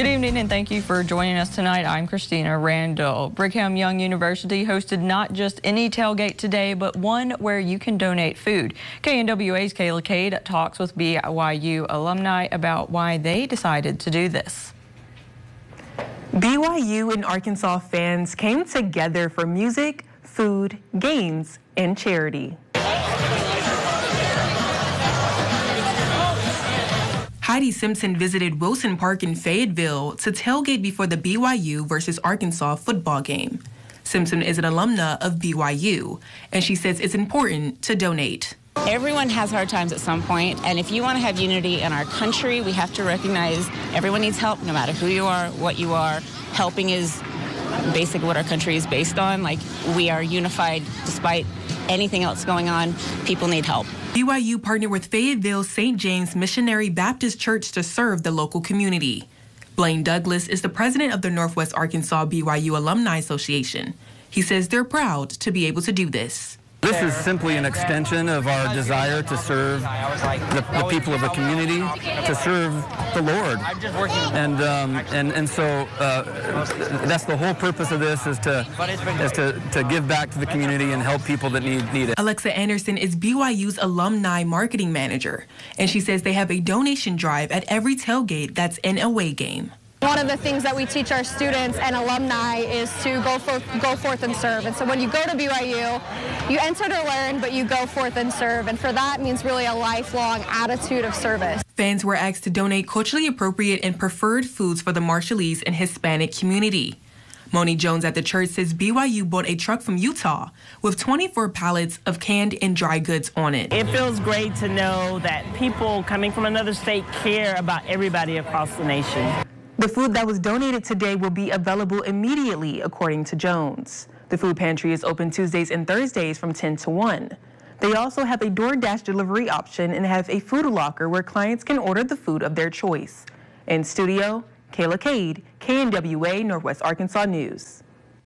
Good evening and thank you for joining us tonight. I'm Christina Randall. Brigham Young University hosted not just any tailgate today, but one where you can donate food. KNWA's Kayla Cade talks with BYU alumni about why they decided to do this. BYU and Arkansas fans came together for music, food, games, and charity. Heidi Simpson visited Wilson Park in Fayetteville to tailgate before the BYU versus Arkansas football game. Simpson is an alumna of BYU, and she says it's important to donate. Everyone has hard times at some point, and if you want to have unity in our country, we have to recognize everyone needs help, no matter who you are, what you are. Helping is basically what our country is based on. Like, we are unified despite anything else going on. People need help. BYU partnered with Fayetteville St. James Missionary Baptist Church to serve the local community. Blaine Douglas is the president of the Northwest Arkansas BYU Alumni Association. He says they're proud to be able to do this. This is simply an extension of our desire to serve the, the people of the community, to serve the Lord. And um, and and so uh, that's the whole purpose of this is to is to, to give back to the community and help people that need need it. Alexa Anderson is BYU's alumni marketing manager, and she says they have a donation drive at every tailgate that's an away game. One of the things that we teach our students and alumni is to go for, go forth and serve. And so when you go to BYU, you enter to learn, but you go forth and serve. And for that means really a lifelong attitude of service. Fans were asked to donate culturally appropriate and preferred foods for the Marshallese and Hispanic community. Moni Jones at the church says BYU bought a truck from Utah with 24 pallets of canned and dry goods on it. It feels great to know that people coming from another state care about everybody across the nation. The food that was donated today will be available immediately, according to Jones. The food pantry is open Tuesdays and Thursdays from 10 to 1. They also have a DoorDash delivery option and have a food locker where clients can order the food of their choice. In studio, Kayla Cade, KNWA Northwest Arkansas News.